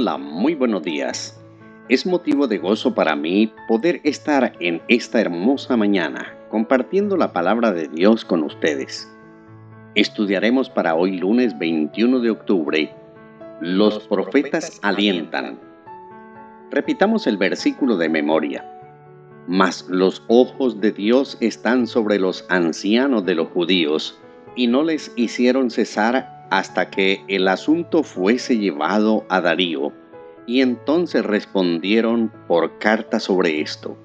Muy buenos días. Es motivo de gozo para mí poder estar en esta hermosa mañana compartiendo la palabra de Dios con ustedes. Estudiaremos para hoy lunes 21 de octubre, Los profetas alientan. Repitamos el versículo de memoria. Mas los ojos de Dios están sobre los ancianos de los judíos, y no les hicieron cesar hasta que el asunto fuese llevado a Darío, y entonces respondieron por carta sobre esto.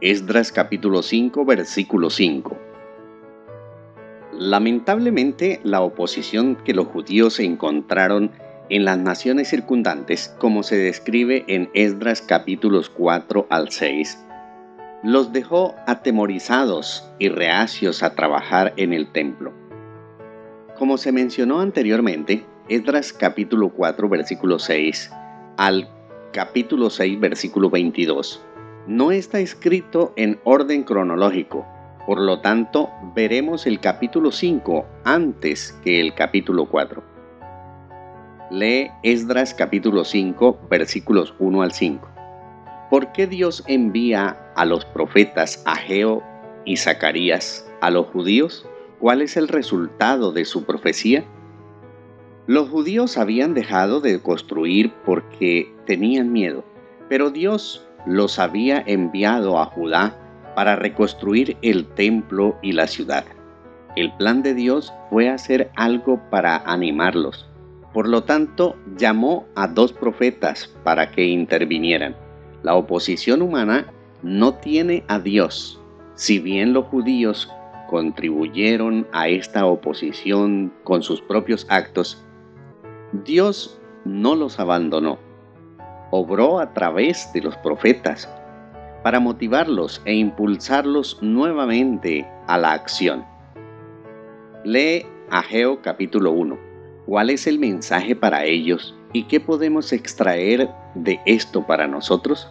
Esdras capítulo 5 versículo 5. Lamentablemente, la oposición que los judíos encontraron en las naciones circundantes, como se describe en Esdras capítulos 4 al 6, los dejó atemorizados y reacios a trabajar en el templo. Como se mencionó anteriormente, Esdras capítulo 4 versículo 6 al capítulo 6 versículo 22 no está escrito en orden cronológico, por lo tanto veremos el capítulo 5 antes que el capítulo 4. Lee Esdras capítulo 5 versículos 1 al 5. ¿Por qué Dios envía a los profetas Ageo y Zacarías a los judíos? ¿Cuál es el resultado de su profecía? Los judíos habían dejado de construir porque tenían miedo, pero Dios los había enviado a Judá para reconstruir el templo y la ciudad. El plan de Dios fue hacer algo para animarlos. Por lo tanto, llamó a dos profetas para que intervinieran. La oposición humana no tiene a Dios. Si bien los judíos contribuyeron a esta oposición con sus propios actos, Dios no los abandonó. Obró a través de los profetas para motivarlos e impulsarlos nuevamente a la acción. Lee Ageo capítulo 1. ¿Cuál es el mensaje para ellos y qué podemos extraer de esto para nosotros?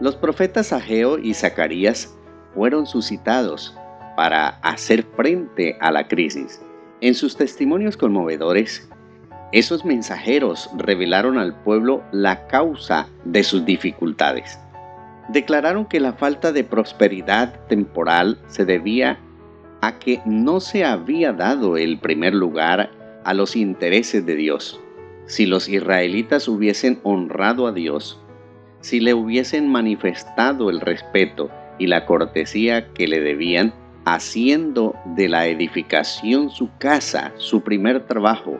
Los profetas Ageo y Zacarías fueron suscitados para hacer frente a la crisis. En sus testimonios conmovedores, esos mensajeros revelaron al pueblo la causa de sus dificultades. Declararon que la falta de prosperidad temporal se debía a que no se había dado el primer lugar a los intereses de Dios. Si los israelitas hubiesen honrado a Dios, si le hubiesen manifestado el respeto y la cortesía que le debían, haciendo de la edificación su casa, su primer trabajo,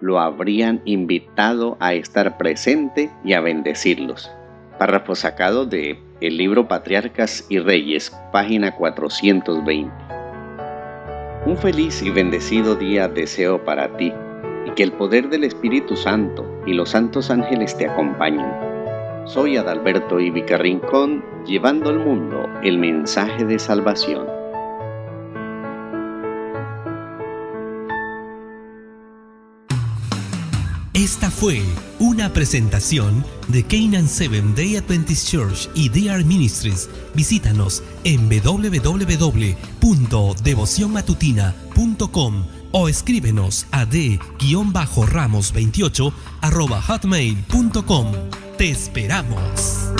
lo habrían invitado a estar presente y a bendecirlos. Párrafo sacado de el libro Patriarcas y Reyes, página 420. Un feliz y bendecido día deseo para ti y que el poder del Espíritu Santo y los santos ángeles te acompañen. Soy Adalberto Ibica Rincón, llevando al mundo el mensaje de salvación. Esta fue una presentación de Canaan Seven Day Adventist Church y DR Ministries. Visítanos en www.devocionmatutina.com o escríbenos a d-ramos28 hotmail.com. Te esperamos.